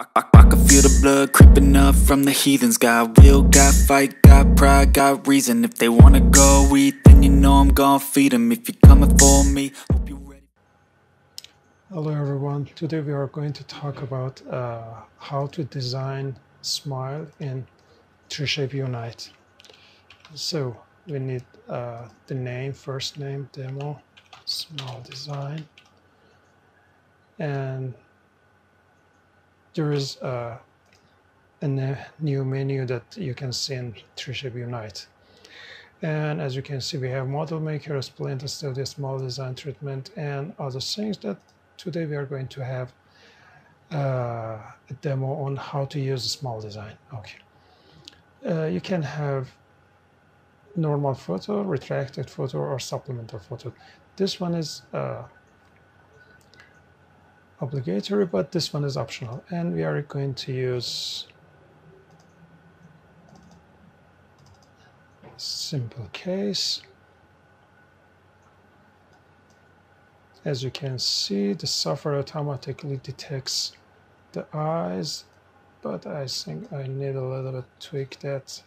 I, I, I can feel the blood creeping up from the heathens. Got will, got fight, got pride, got reason. If they wanna go eat, then you know I'm gonna feed them. If you're coming for me, hope you're ready. Hello everyone, today we are going to talk about uh, how to design smile in 3Shape Unite. So we need uh, the name, first name, demo, smile design, and there is uh, a new menu that you can see in 3Shape Unite. And as you can see, we have Model Maker, Splinter Studio, Smile Design Treatment, and other things that today we are going to have uh, a demo on how to use a smile design. Okay. Uh, you can have normal photo, retracted photo, or supplemental photo. This one is uh, obligatory, but this one is optional. And we are going to use simple case. As you can see, the software automatically detects the eyes, but I think I need a little bit tweak that.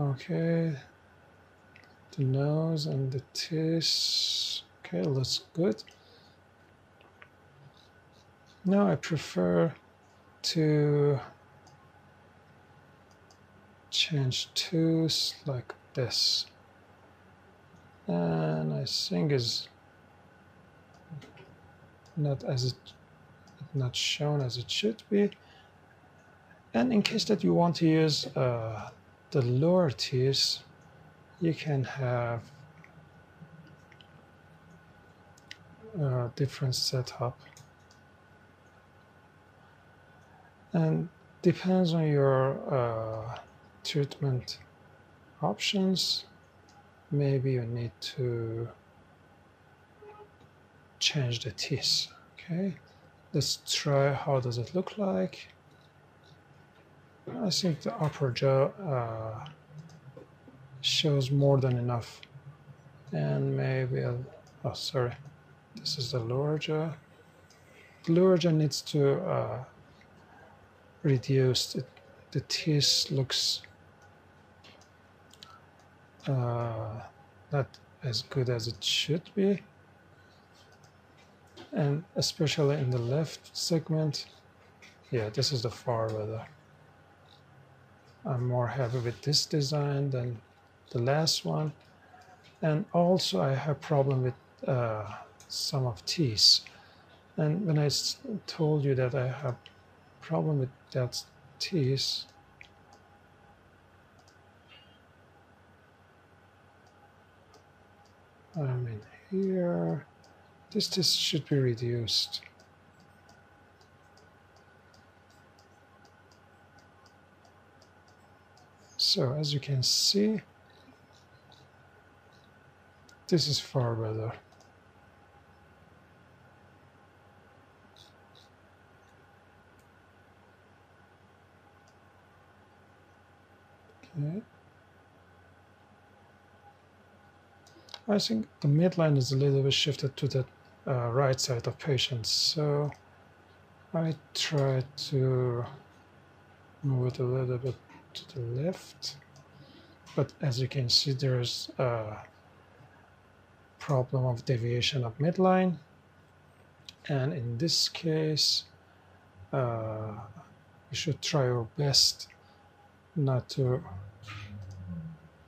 Okay, the nose and the teeth. Okay, looks good. Now I prefer to change tools like this. And I think is not as it not shown as it should be. And in case that you want to use uh, the lower teeth, you can have uh, different setup. And depends on your uh, treatment options. Maybe you need to change the teeth okay? Let's try how does it look like. I think the upper jaw uh, shows more than enough. And maybe I'll, oh sorry this is the jaw. The jaw needs to uh, reduce. The, the teeth looks uh, not as good as it should be. And especially in the left segment, yeah, this is the far weather. I'm more happy with this design than the last one. And also I have problem with uh, some of t's. And when I told you that I have problem with that t's, I mean here, this teeth should be reduced. So as you can see, this is far better. Okay. I think the midline is a little bit shifted to the uh, right side of patients, so I try to move it a little bit to the left. But as you can see, there's a problem of deviation of midline. And in this case, uh, we should try our best not to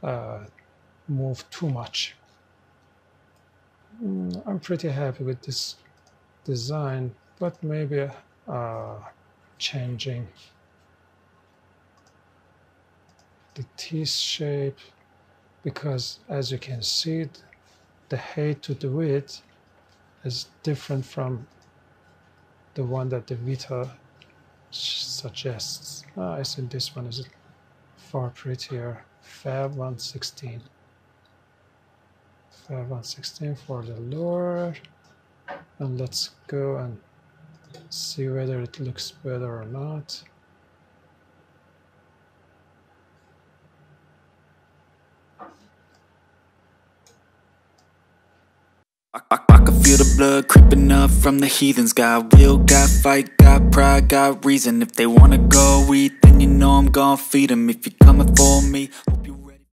uh, move too much. Mm, I'm pretty happy with this design, but maybe uh, changing the teeth shape because as you can see the height to the width is different from the one that the Vita suggests. Oh, I think this one is far prettier. Fab 116. Fab 116 for the lure. And let's go and see whether it looks better or not. I, I, I can feel the blood creeping up from the heathens Got will, got fight, got pride, got reason If they wanna go eat, you know I'm gon' feed 'em If you're coming for me